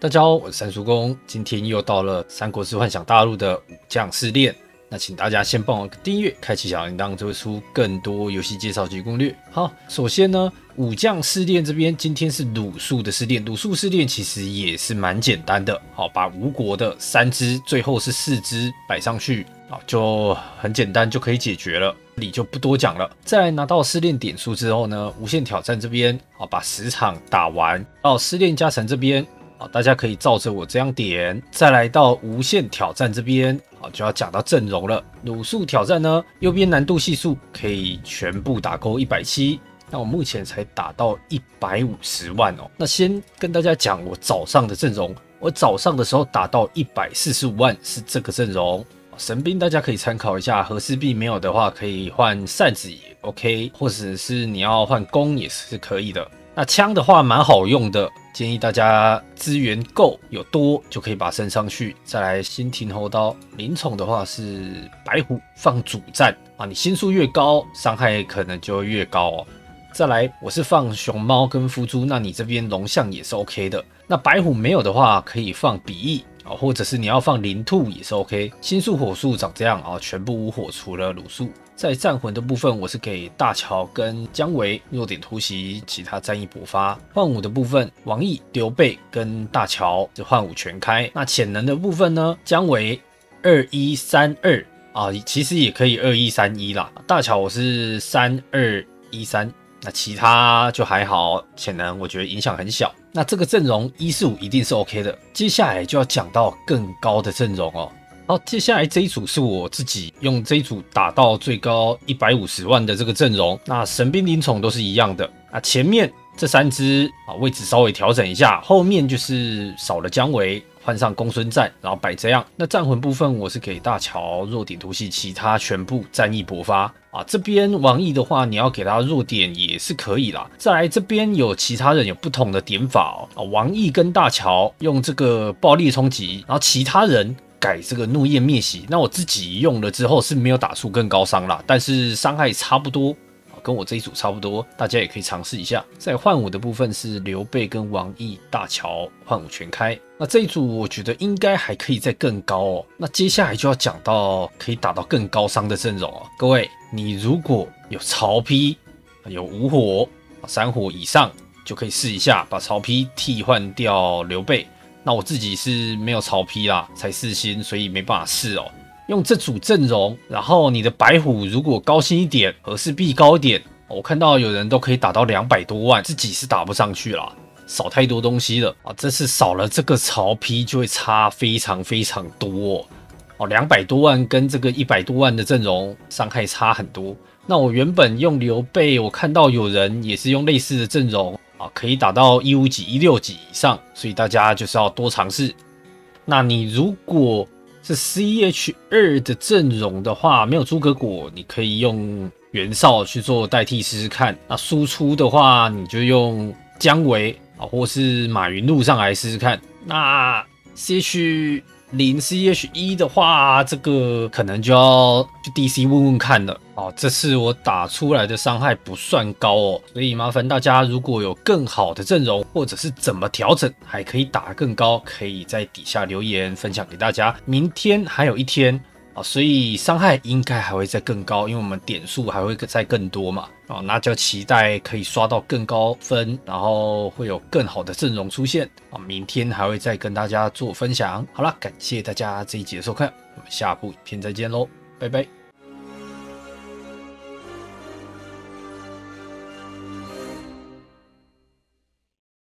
大家好，我是三叔公，今天又到了《三国志幻想大陆》的武将试炼。那请大家先帮我订阅，开启小铃铛，就会出更多游戏介绍及攻略。好，首先呢，武将试炼这边今天是鲁肃的试炼，鲁肃试炼其实也是蛮简单的。好，把吴国的三只，最后是四只摆上去，啊，就很简单就可以解决了，里就不多讲了。再来拿到试炼点数之后呢，无限挑战这边，啊，把十场打完，到试炼加成这边。啊，大家可以照着我这样点，再来到无限挑战这边啊，就要讲到阵容了。鲁肃挑战呢，右边难度系数可以全部打勾一百七，那我目前才打到一百五十万哦。那先跟大家讲我早上的阵容，我早上的时候打到一百四十五万是这个阵容。神兵大家可以参考一下，和氏璧没有的话可以换扇子也 OK，或者是你要换弓也是可以的。那枪的话蛮好用的，建议大家资源够有多就可以把升上去。再来新亭侯刀，灵宠的话是白虎放主战啊，你星数越高，伤害可能就越高哦。再来我是放熊猫跟夫猪，那你这边龙象也是 OK 的。那白虎没有的话，可以放比翼啊，或者是你要放灵兔也是 OK。星数火速长这样啊，全部无火，除了鲁肃。在战魂的部分，我是给大乔跟姜维弱点突袭，其他战役补发。换武的部分，王毅、刘备跟大乔这换武全开。那潜能的部分呢？姜维二一三二啊，其实也可以二一三一啦。大乔我是三二一三，那其他就还好，潜能我觉得影响很小。那这个阵容一四五一定是 OK 的。接下来就要讲到更高的阵容哦。好，接下来这一组是我自己用这一组打到最高一百五十万的这个阵容。那神兵灵宠都是一样的啊，前面这三只啊位置稍微调整一下，后面就是少了姜维，换上公孙瓒，然后摆这样。那战魂部分我是给大乔弱点突袭，其他全部战役勃发啊。这边王毅的话，你要给他弱点也是可以啦。再来这边有其他人有不同的点法哦啊，王毅跟大乔用这个暴力冲击，然后其他人。改这个怒焰灭袭，那我自己用了之后是没有打出更高伤啦，但是伤害差不多跟我这一组差不多，大家也可以尝试一下。在换武的部分是刘备跟王毅、大乔换武全开，那这一组我觉得应该还可以再更高哦。那接下来就要讲到可以打到更高伤的阵容哦。各位，你如果有曹丕，有五火、三火以上，就可以试一下把曹丕替换掉刘备。那我自己是没有曹丕啦，才四星，所以没办法试哦。用这组阵容，然后你的白虎如果高星一点，和氏璧高一点，我看到有人都可以打到两百多万，自己是打不上去啦，少太多东西了啊！这次少了这个曹丕，就会差非常非常多哦。两百多万跟这个一百多万的阵容伤害差很多。那我原本用刘备，我看到有人也是用类似的阵容。啊，可以打到一五几、一六几以上，所以大家就是要多尝试。那你如果是 C H 二的阵容的话，没有诸葛果，你可以用袁绍去做代替试试看。那输出的话，你就用姜维啊，或是马云路上来试试看。那 C H 零 C H 一的话，这个可能就要去 D C 问问看了。哦，这次我打出来的伤害不算高哦，所以麻烦大家如果有更好的阵容，或者是怎么调整还可以打更高，可以在底下留言分享给大家。明天还有一天啊，所以伤害应该还会再更高，因为我们点数还会再更多嘛。啊，那就期待可以刷到更高分，然后会有更好的阵容出现啊。明天还会再跟大家做分享。好了，感谢大家这一集的收看，我们下部影片再见喽，拜拜。